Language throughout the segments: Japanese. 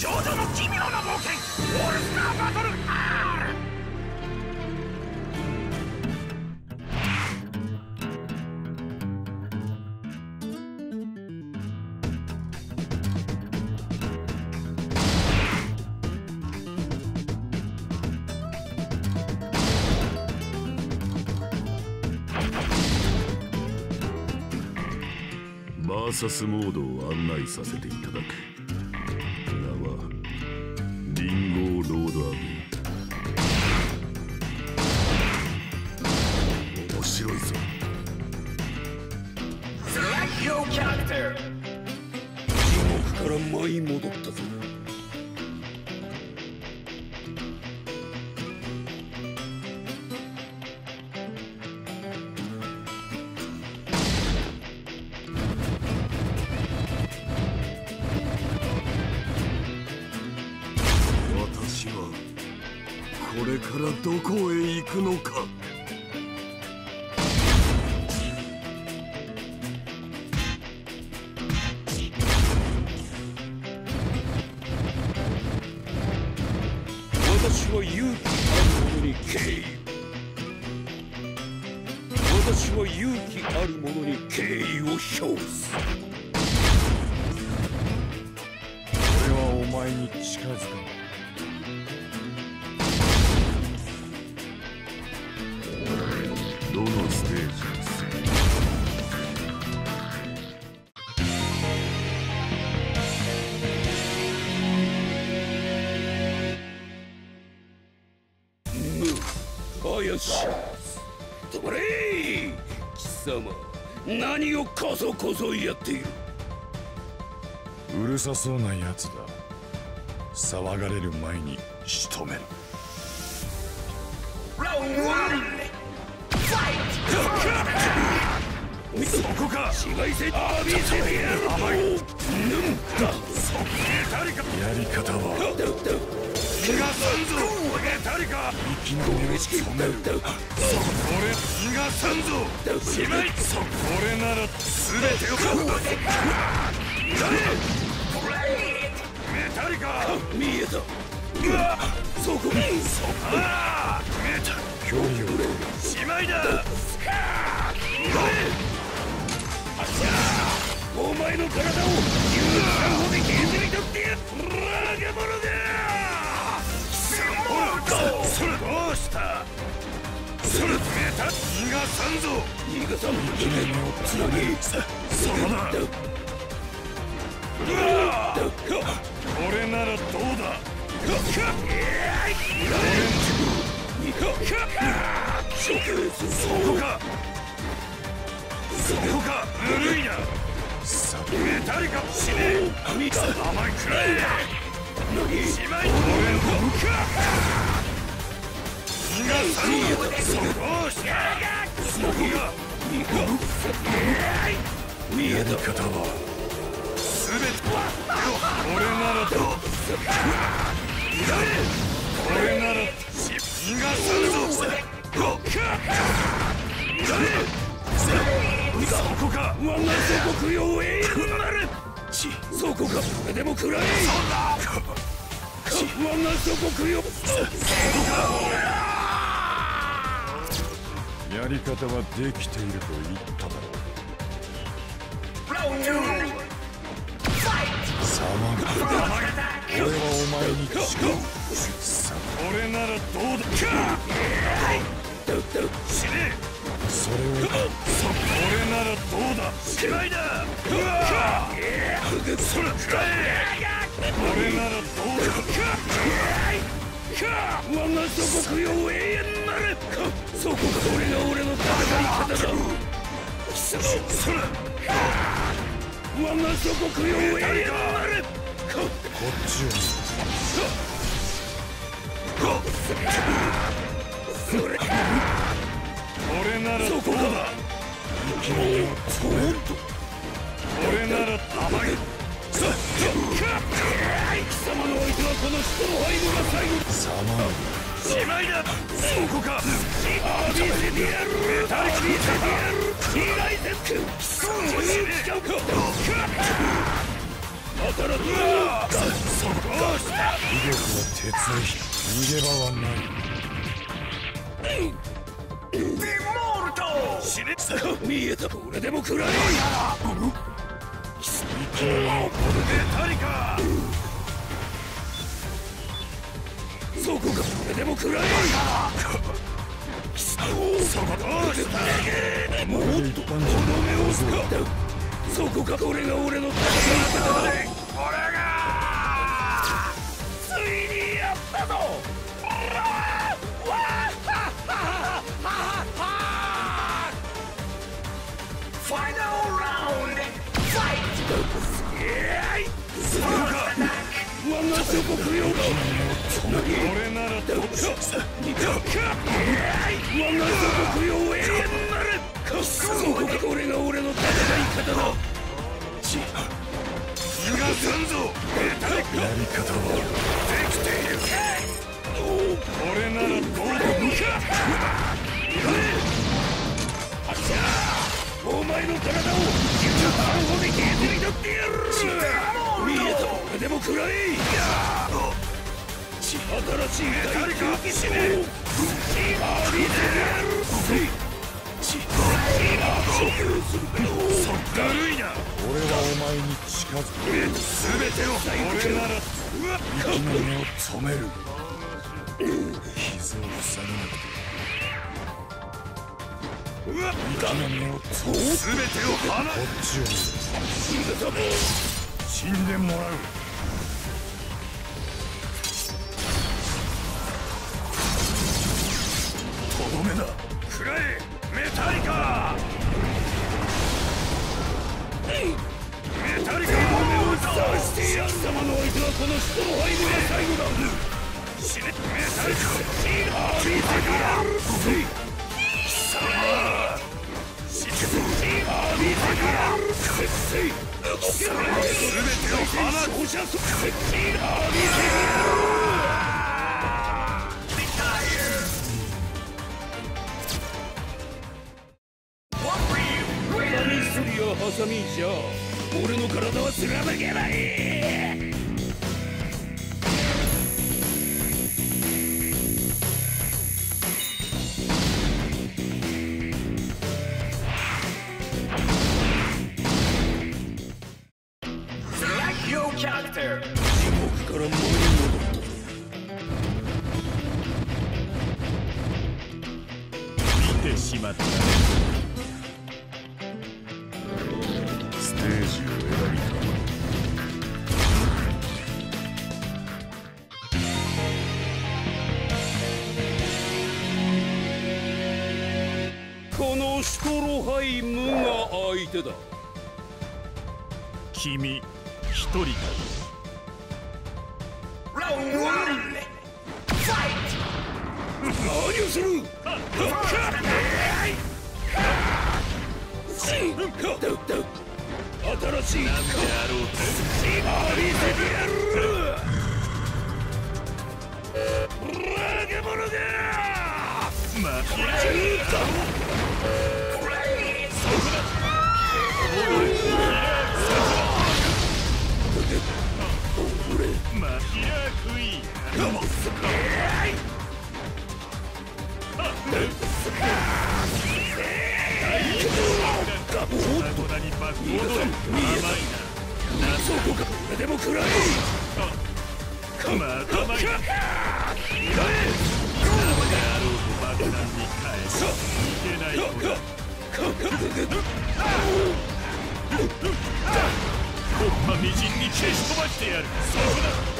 少女の奇妙な冒険オールスターバトル R バーサスモードを案内させていただく。どこへ行くのか。む怪し。い止まれ貴様。何をこそこそやっている。うるさそうなやつだ。騒がれる前に仕留める。Round 1そこか。紫外線浴びせてやる甘いなんだ誰かやり方はんぞ。誰か息の根を染める俺逃がさんぞしまいそこれなら全てを誰誰か見えたうわそこそこああ見えた距離をしまいだお前の体を勇敢歩で削り取ってやる。ラガモノだそれどうした？それメタ逃がさんぞ。逃がさん息のつなげさそこだ俺ならどうだ？そこかそこか。ぬるいなメタリカ死ね甘いくらいしまい俺の逃がさん。よそこしてそこが見えやり方はすべて俺ならどう俺なら逃がさんぞそこか我が祖国よ永遠なるちそこかそれでも暗い。我が祖国よやり方はできていると言っただろう。2騒が俺はお前に近い。さ俺ならどうだ。死ねそれ。を俺ならどうだしまいだうわそらくらえ俺ならどうだ我が祖国よ永遠なるそこが俺が俺の戦い方だ貴様そら我が祖国よ永遠なるこっちをそれ俺ならどうだ。息の根をつめる俺なら甘い貴様の相手はこのストロハイムが最後様しまいだ。そこか。浴びせてやる。誰か見せてやる。被害絶句。そういう機関か当たらずそこ鉄逃げ場はない。見えたこれでも食らえメタリカそこかこれでも食らえそこどうしたもっと一般人とどめを使ったそこかこれが俺の戦い方だ。俺がついにやったぞ。お前の体を半歩で削り取ってやる！見えたでも食らえ新しい大狂気しねえ浴びてやるだるいな俺はお前に近づく。全てを俺なら息の根を止める傷を塞がなく。て息の根を止める全てを放こっちを見ろ死んでもらう。とどめだ。くらえメタリカ。メタリカを目をさしてやる様の相手はこの人の背後が最後だ死ね。メタリカ浴びてやる死ね浴びてやる全てを放放射素紙すりやハサミじゃ俺の体は貫けないトロハイムが相手だ。君一人だ何をする？新しいであろうと。見せてやる！ラゲモノすいけない子だコッパみじんに消し飛ばしてやる。そこだ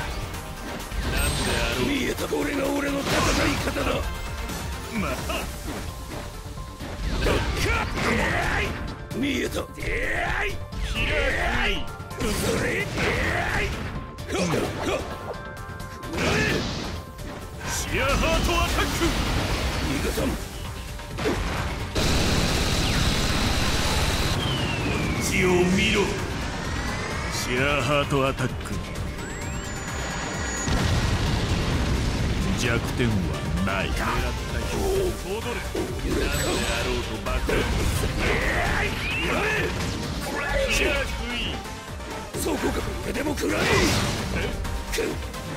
見えたこれが俺の戦い方だ。まあ。見えた。ヒラークイーンそれ。シアハートアタック。逃がさん。血を見ろ。シアハートアタック弱点はない狙った表を戻れ。何であろうと爆弾シャークイーンそこかこれでも食らえ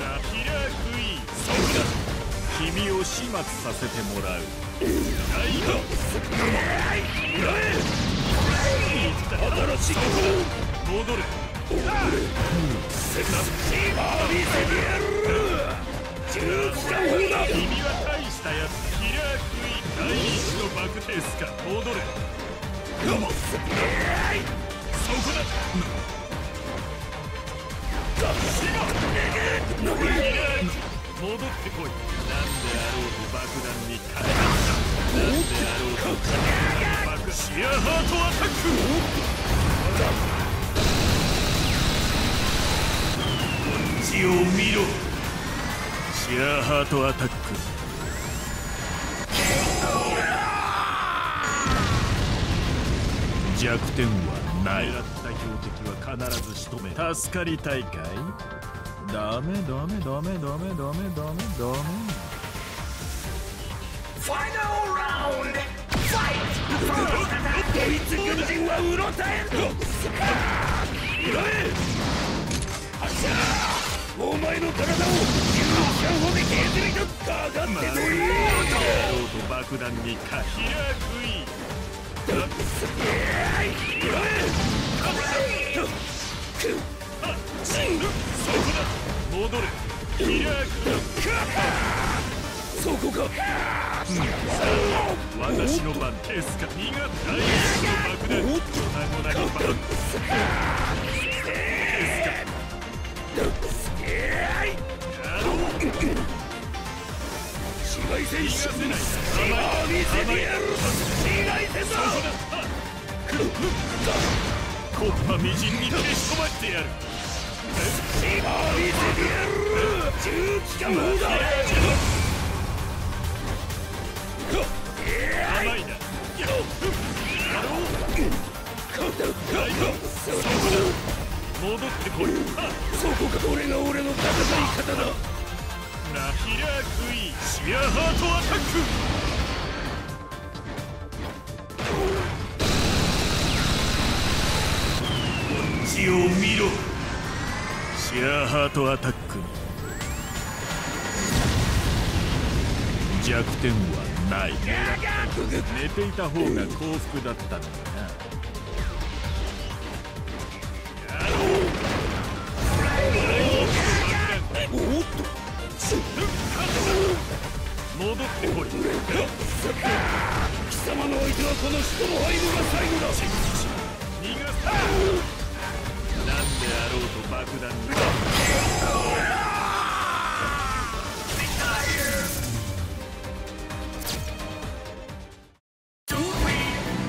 ナヒラクイーンそこだ君を始末させてもらう大河食らえ新しいこと戻れせっかく見せてやるは大したやつ。キラークイーン第一のか戻れ。そこだ。戻ってこい。なんであろうと爆弾に変えなんであろうと爆シアハートアタック。血を見ろシアーハートアタック。弱点はない。狙った標的は必ず仕留め助かりたいかい？ダメダメダメダメダメダメダメ。Final round! Fight! ドイツ軍人はうろたえんと拾えお前の体を爆弾にかひらくい拾えそこだ戻れヒラークそこか私の番ですか身が大好きの爆弾粉々に爆ですか紫外線しかせない甘い見せてやる紫外線だこんなみじんに消し飛ばしてやる見せてやる。ハートアタック。弱点はない。寝ていた方が幸福だったのにな。おっと戻ってこい。貴様の相手はこの人の背後が最後だ。逃がさなん。であろうと爆弾に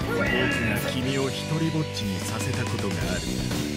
僕が君を一りぼっちにさせたことがある。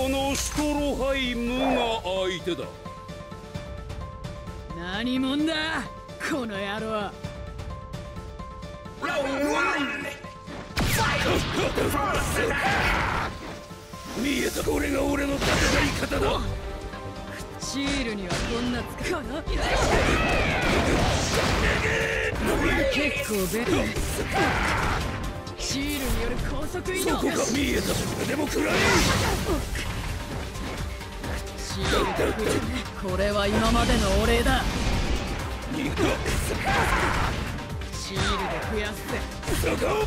このストロハイムが相手だ。何者だこの野郎!見えたこれが俺の戦い方だ。シールにはこんなつかな結構便利シールによる高速移動。そこか見えた。でも食らえシールで増やすこれは今までのお礼だ。シールで増やすぜそこ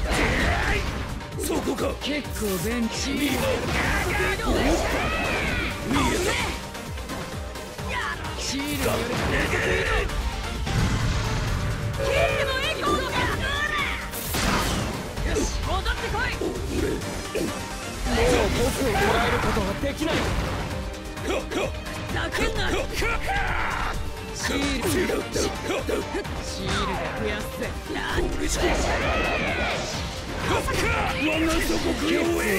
そこか結構全チームシールによるキールの栄光のガよし戻ってこいもう僕を捕らえることはできないたシールシールで増やすぜ我が祖国よへ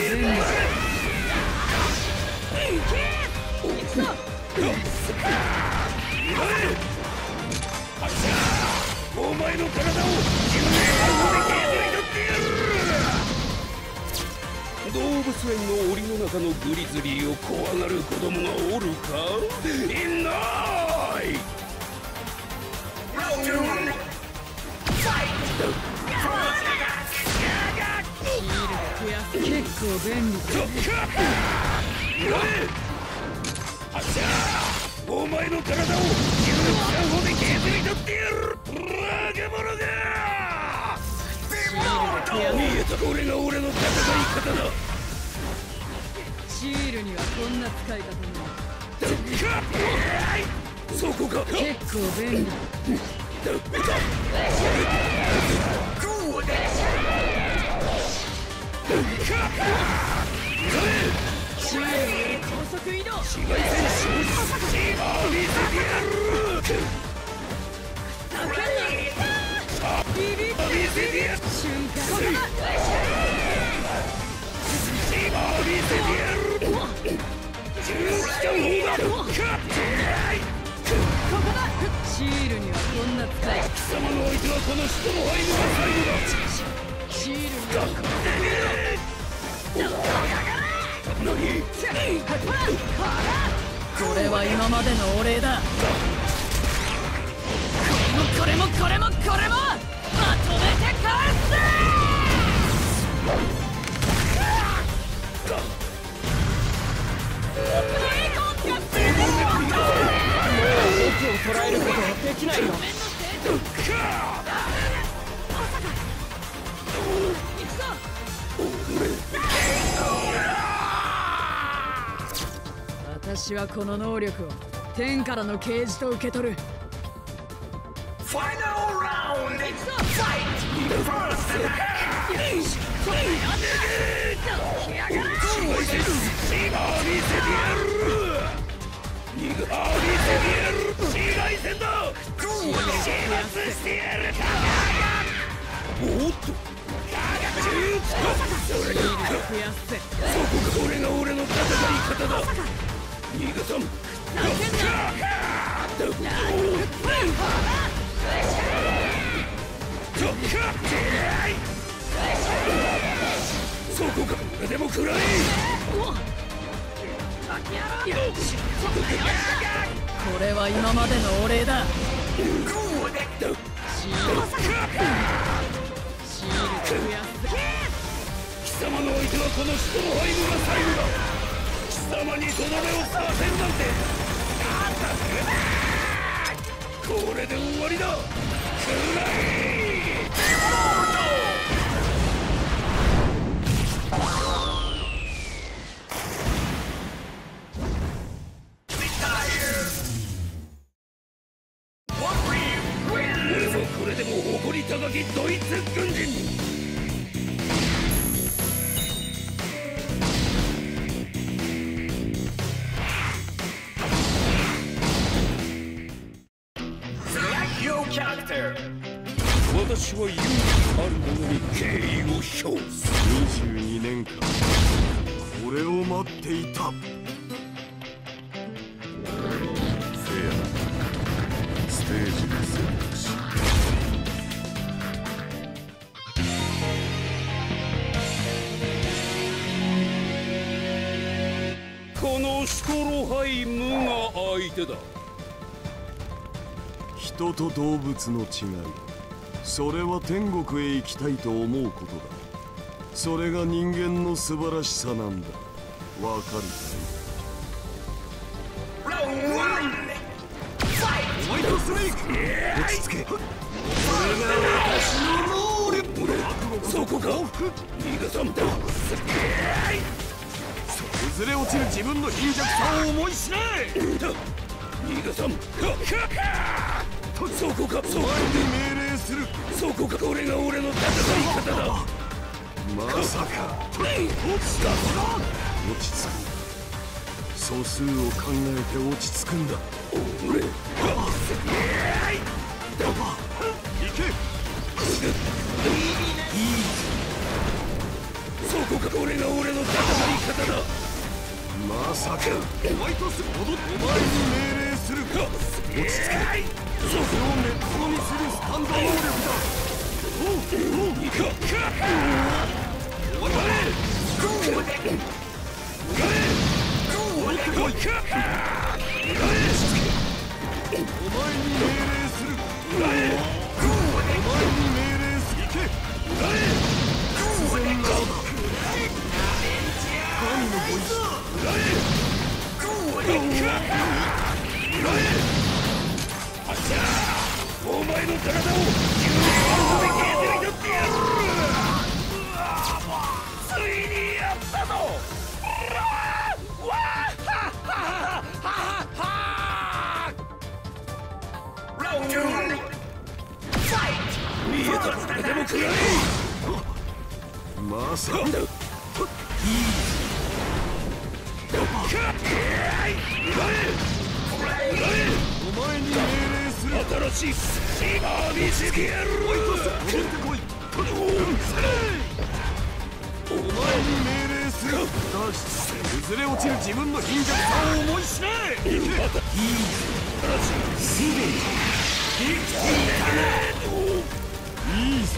お前の体を10年半後で削り取ってやる動物園の檻の中のグリズリーを怖がる子供がおるかいない結構便利だお前の体を10年半後で削り取ってやるバカ者がこれが俺の戦い方だ。シールにはこんな使い方も。そこか。結構便利シールによる高速移動紫外線消失見せてやるビビった見せてここだ。シールには何これは今までのお礼だこれもこれもこれもこれも私はこの能力を天からの啓示と受け取る Final round! Fight! First! 逃が見せてやるそこが俺が俺の戦い方だ逃がさんそこか俺でも食らえ。これは今までのお礼だ。シールシールで増やす貴様の相手はこの人のハイムが最後だ貴様にとどめをさせるなんて。これで終わりだ食らえに敬意を表す22年間これを待っていたステージで選択しこのシュトロハイムが相手だ。人と動物の違い。それは天国へ行きたいと思うことだそれが人間の素晴らしさなんだわかるかいワイトスネーク落ち着けそこか逃がさんだ崩れ落ちる自分の貧弱さを思い知れ逃がさんそこかそこ命令する。そこかこれが俺の戦い方だ。まさか。落ち着く。素数を考えて落ち着くんだ。俺。行け。そこかこれが俺の戦い方だ。まさか。ホワイトスお前に命令落ち着けそれをネットにするスタンド能力だお前の体を牛肉ので削り取ってやるついにやったぞわーはっはっはっは Round two. Fight. 見えたでも食らまさか前に命令する新しい今見せてやる戻ってこいお前に命令する崩れ落ちる自分の貧弱さを思い知れ行けいいぞ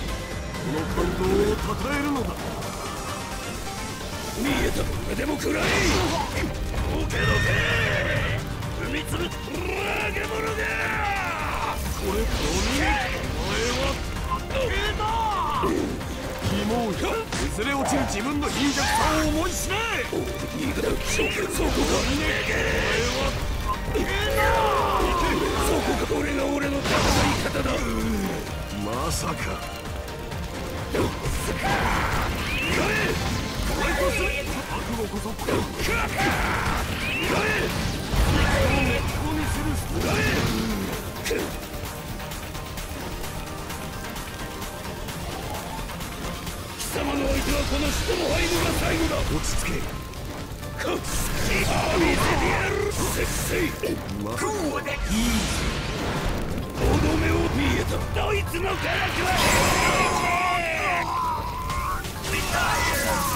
この感動を称えるのだ見えた。これでも食らえどけどけ踏みつぶらげ者がこれお前はキモーや崩れ落ちる自分の貧弱さを思い知れ逃げだそこそこかそこが俺が俺の戦い方だまさか覚悟こそここにする貴様の相手はこの人の入るが最後だ落ち着けかっ今見せてやるせっせいまとどめを見え科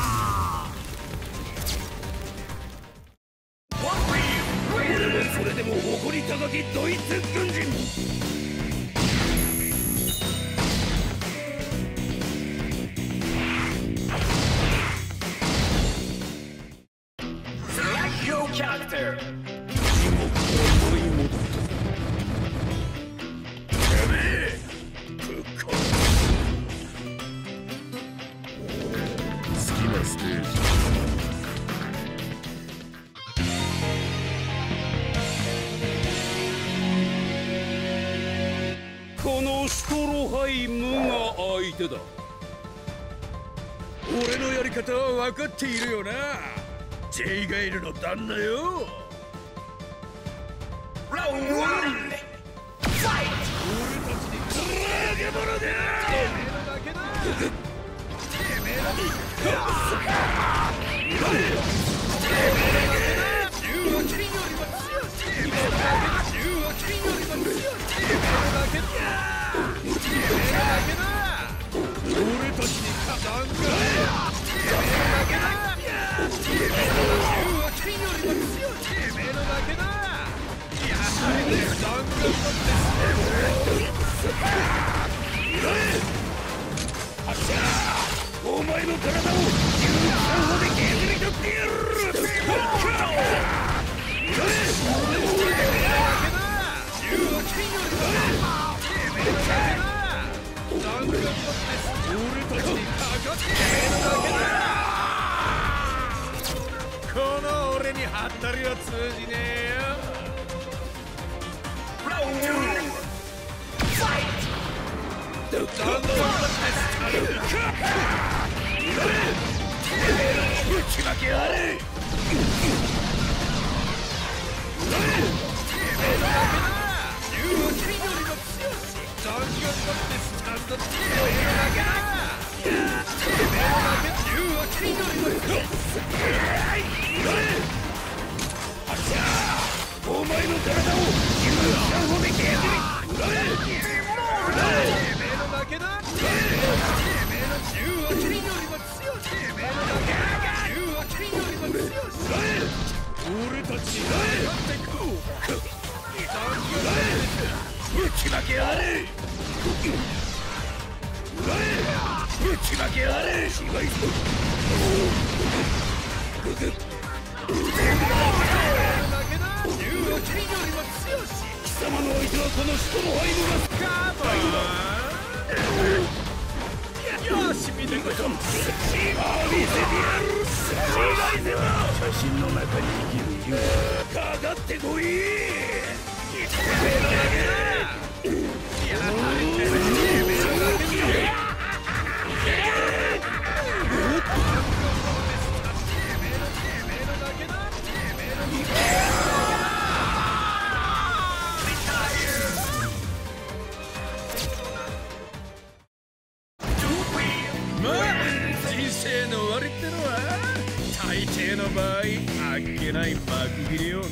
トロハイムが相手だ。俺のやり方は分かっているよな。ジェイガイルの旦那よ。Round one. Fight. 投げ物だ！お前の体を牛肉で削り取ってやる。の俺にハったりは通じねえよ Round two. Fight. ぶちまけあれとてめえのだけだてめえだけ銃は手に乗りますお前の体を13歩で削り食らえてめえのだけだてめえの銃は手に乗りますよりますよ俺たちにだってこうぶちまけやがれしまいぞ貴様の相手はこの人のハイヌがよし見てこそ見せてやる死骸は写真の中に生きる竜かかってこいまあ人生の終わりってのは大抵の場合あっけない幕切れよ